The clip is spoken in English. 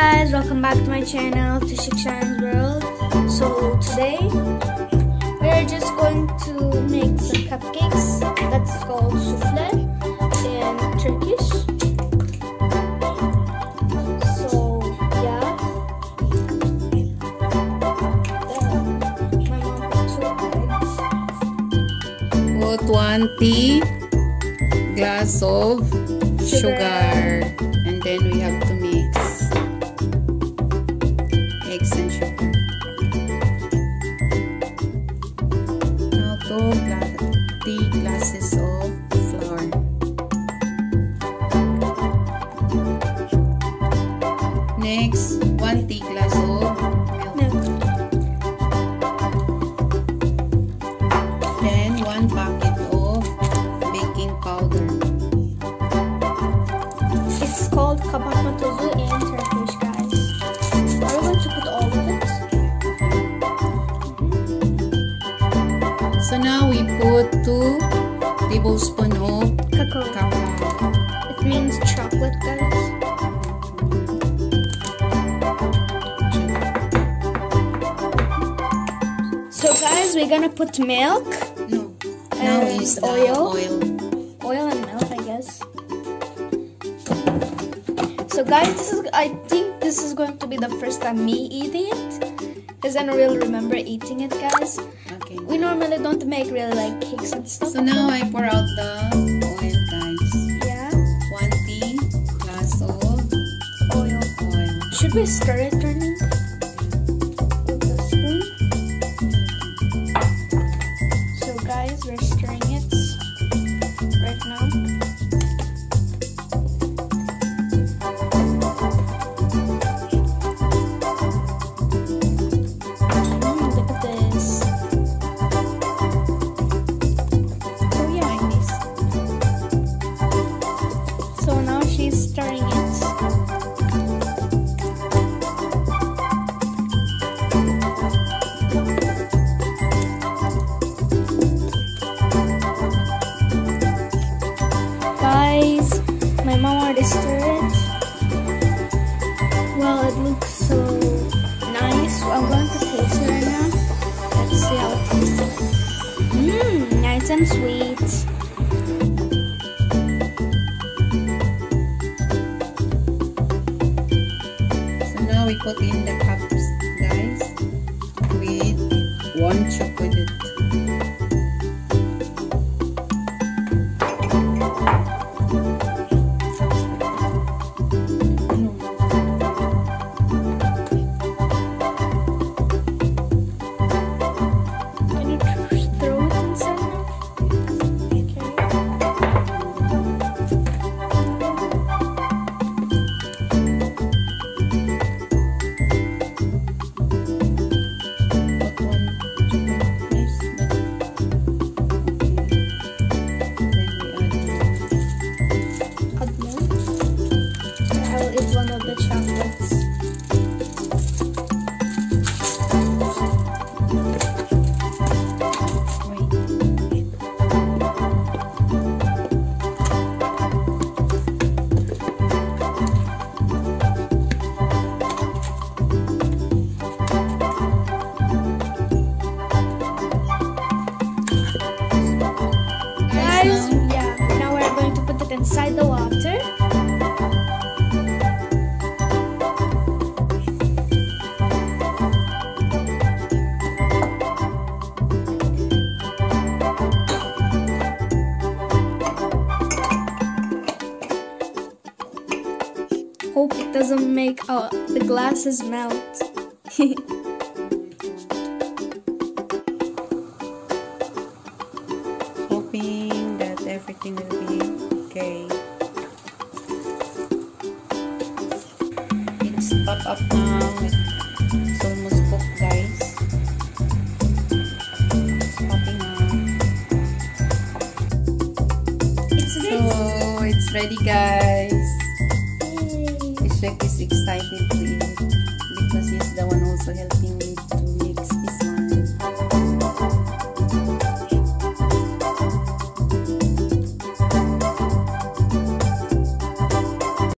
guys, welcome back to my channel, to Isik Shines World. So today, we're just going to make some cupcakes. That's called souffle in Turkish. So yeah. Then, my mom put two eggs. Put one tea glass of Sugar. sugar. And then we have to mix Now two tea glasses of flour. Next, one tea glass of milk. Then one packet tablespoons of Cacao. cacao. It means chocolate, guys. So, guys, we're gonna put milk, No. Now is oil. oil. oil, and milk, I guess. So, guys, this is I think this is going to be the first time me eating it, because I don't really remember eating it, guys. Okay. We normally don't make really like cakes and stuff. So now I pour out the oil, guys. yeah, One tea glass of oil. oil. Should we stir it, stirring it. Guys, my mom already stirred it. Well, it looks so nice. I'm going to taste it right now. Let's see how it tastes. Mmm, nice and sweet. In the cups, guys, with one chocolate. Inside the water. Hope it doesn't make uh, the glasses melt. hoping that everything will okay. It's top up now. It's almost cooked, guys. Popping out. it's So ready. it's ready, guys. Yay. Ishak is excited to eat because he's the one also helping me